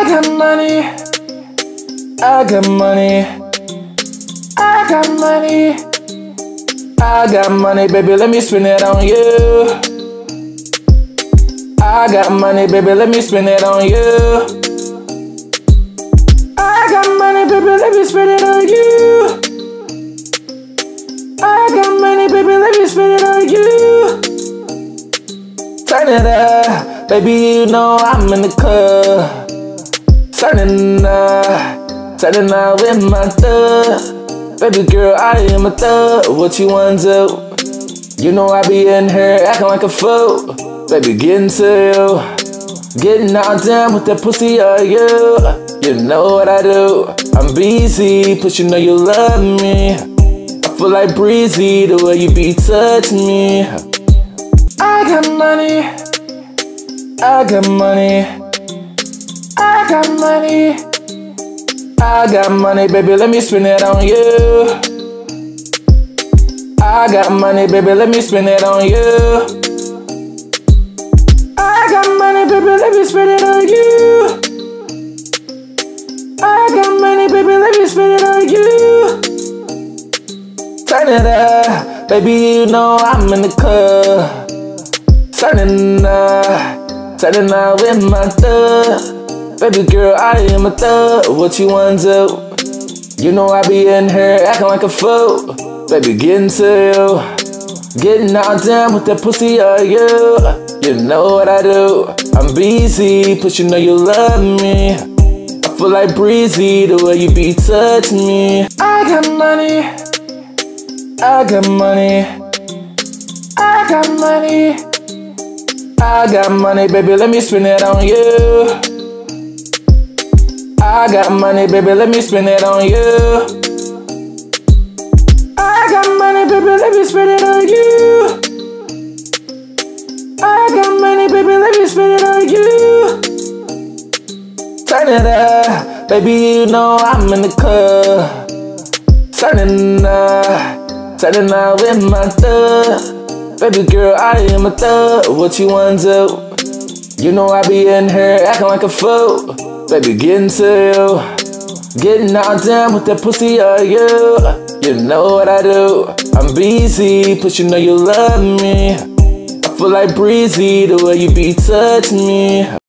I got money. I got money. I got money. I got money, baby. Let me spend it on you. I got money, baby. Let me spend it on you. I got money, baby. Let me spend it on you. I got money, baby. Let me spend it on you. Turn it up, baby. You know I'm in the club. Turning up, turning up with my thug. Baby girl, I am a thug. What you wanna do? You know I be in here acting like a fool. Baby, getting to you. Getting out down with that pussy, are you? You know what I do. I'm busy, but you know you love me. I feel like breezy the way you be touching me. I got money. I got money. I got money. I got money, baby, let me spend it on you. I got money, baby, let me spend it on you. I got money, baby, let me spend it on you. I got money, baby, let me spend it on you. Turn it up, baby, you know I'm in the club. Turning up, turning up with my thug. Baby girl, I am a thug. What you wanna do? You know I be in here acting like a fool. Baby, getting to you. Getting all down with that pussy, are you? You know what I do. I'm busy, but you know you love me. I feel like breezy the way you be touching me. I got money. I got money. I got money. I got money, baby, let me spend it on you. I got money, baby, let me spend it on you. I got money, baby, let me spend it on you. I got money, baby, let me spend it on you. Turn it up, baby, you know I'm in the club. Turning up, turning up with my thug. Baby girl, I am a thug. What you wanna do? You know I be in here acting like a fool. Baby, getting to you. Getting out down with that pussy, are you? You know what I do. I'm busy, but you know you love me. I feel like breezy the way you be touching me.